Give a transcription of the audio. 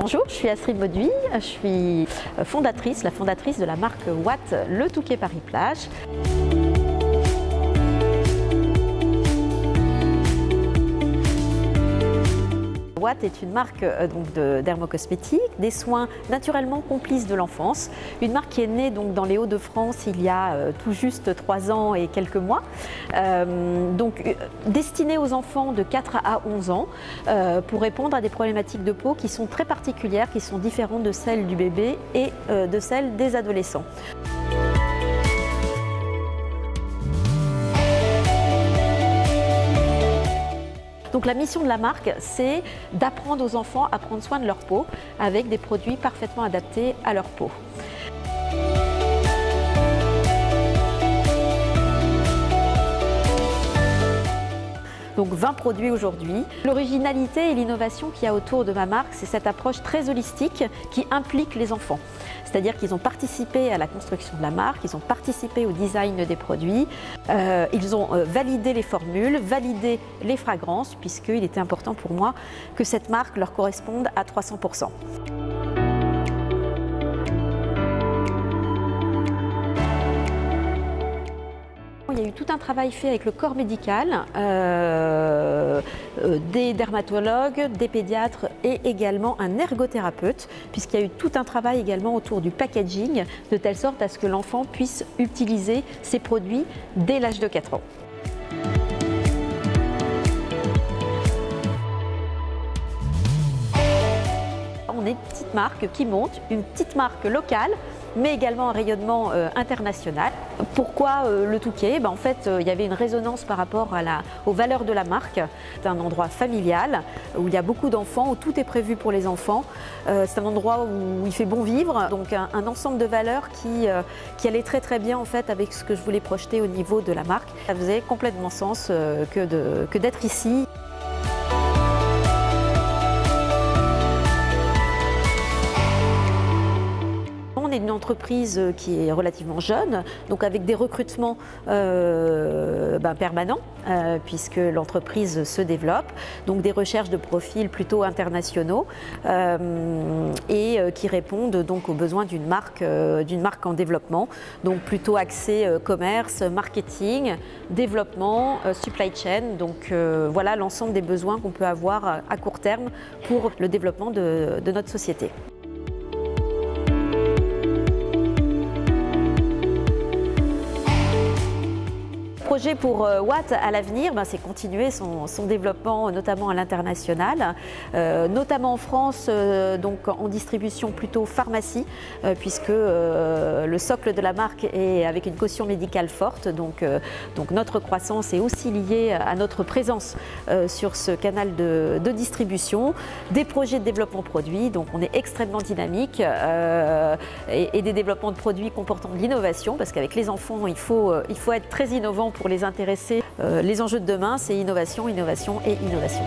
Bonjour, je suis Astrid Mauduit, je suis fondatrice, la fondatrice de la marque Watt Le Touquet Paris Plage. Est une marque euh, donc des soins naturellement complices de l'enfance. Une marque qui est née dans les Hauts-de-France il y a euh, tout juste 3 ans et quelques mois. Euh, donc destinée aux enfants de 4 à 11 ans pour répondre à des problématiques de peau qui sont très particulières, qui sont différentes de celles du bébé et de celles des adolescents. Donc la mission de la marque, c'est d'apprendre aux enfants à prendre soin de leur peau avec des produits parfaitement adaptés à leur peau. Donc 20 produits aujourd'hui. L'originalité et l'innovation qu'il y a autour de ma marque, c'est cette approche très holistique qui implique les enfants. C'est-à-dire qu'ils ont participé à la construction de la marque, ils ont participé au design des produits, euh, ils ont euh, validé les formules, validé les fragrances, puisqu'il était important pour moi que cette marque leur corresponde à 300%. Tout un travail fait avec le corps médical, euh, euh, des dermatologues, des pédiatres et également un ergothérapeute, puisqu'il y a eu tout un travail également autour du packaging, de telle sorte à ce que l'enfant puisse utiliser ces produits dès l'âge de 4 ans. On est une petite marque qui monte, une petite marque locale mais également un rayonnement euh, international. Pourquoi euh, le Touquet ben, En fait, euh, il y avait une résonance par rapport aux valeurs de la marque. C'est un endroit familial où il y a beaucoup d'enfants, où tout est prévu pour les enfants. c'est un endroit où il fait bon vivre, donc un, ensemble de valeurs qui, allait très très bien avec ce que je voulais projeter au niveau de la marque. Ça faisait complètement sens que d'être ici. Entreprise qui est relativement jeune, donc avec des recrutements euh, ben, permanents, euh, puisque l'entreprise se développe, donc des recherches de profils plutôt internationaux euh, et qui répondent donc aux besoins d'une marque, marque en développement, donc plutôt axé commerce, marketing, développement, supply chain. Donc voilà l'ensemble des besoins qu'on peut avoir à court terme pour le développement de notre société. Projet pour euh, Watt à l'avenir, ben, c'est continuer son, développement, notamment à l'international, euh, notamment en France, euh, donc en distribution plutôt pharmacie, puisque le socle de la marque est avec une caution médicale forte. Donc, notre croissance est aussi liée à notre présence sur ce canal de, distribution, des projets de développement produit. Donc on est extrêmement dynamique et, et, des développements de produits comportant de l'innovation, parce qu'avec les enfants, il faut, il faut être très innovant pour les intéresser. Euh, les enjeux de demain, c'est innovation, innovation et innovation.